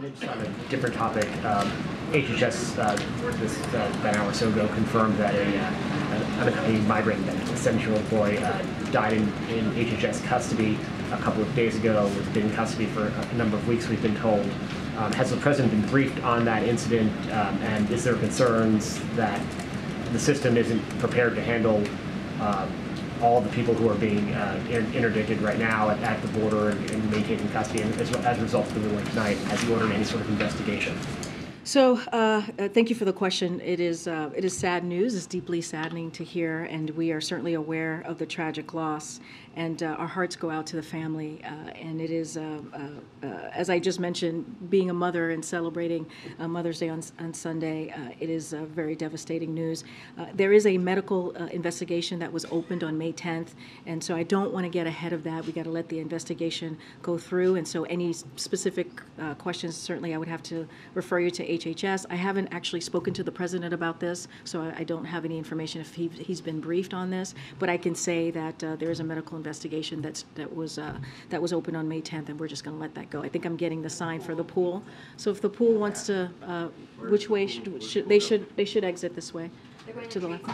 Just on a different topic, um, HHS uh, this uh, about an hour or so ago confirmed that a, uh, unaccompanied migrant, a 17-year-old boy, uh, died in, in HHS custody a couple of days ago. Was been in custody for a number of weeks. We've been told. Um, has the president been briefed on that incident? Um, and is there concerns that the system isn't prepared to handle uh, all the people who are being uh, in- interdicted right now at, at the border and, and maintaining custody as, as a result of the ruling tonight? Has he ordered any sort of investigation? So, uh, thank you for the question. It is, uh, it is sad news. It's deeply saddening to hear, and we are certainly aware of the tragic loss. And uh, our hearts go out to the family. Uh, and it is, uh, uh, as I just mentioned, being a mother and celebrating Mother's Day on, on Sunday, it is very devastating news. There is a medical investigation that was opened on May 10th, and so I don't want to get ahead of that. We got to let the investigation go through. And so, any specific questions, certainly I would have to refer you to HHS. I haven't actually spoken to the president about this, so I- I don't have any information if he, he's been briefed on this. But I can say that uh, there is a medical investigation that's, that was, uh, that was open on May 10th, and we're just going to let that go. I think I'm getting the sign for the pool. So if the pool wants to, uh, which way should, should, they should, they should exit this way, to the left.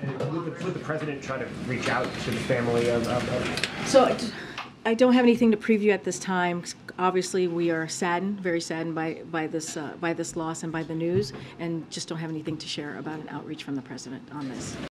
Would the, would the president try to reach out to the family of, of, of So I- I don't have anything to preview at this time. Obviously, we are saddened, very saddened by, by this, uh, by this loss and by the news, and just don't have anything to share about an outreach from the president on this.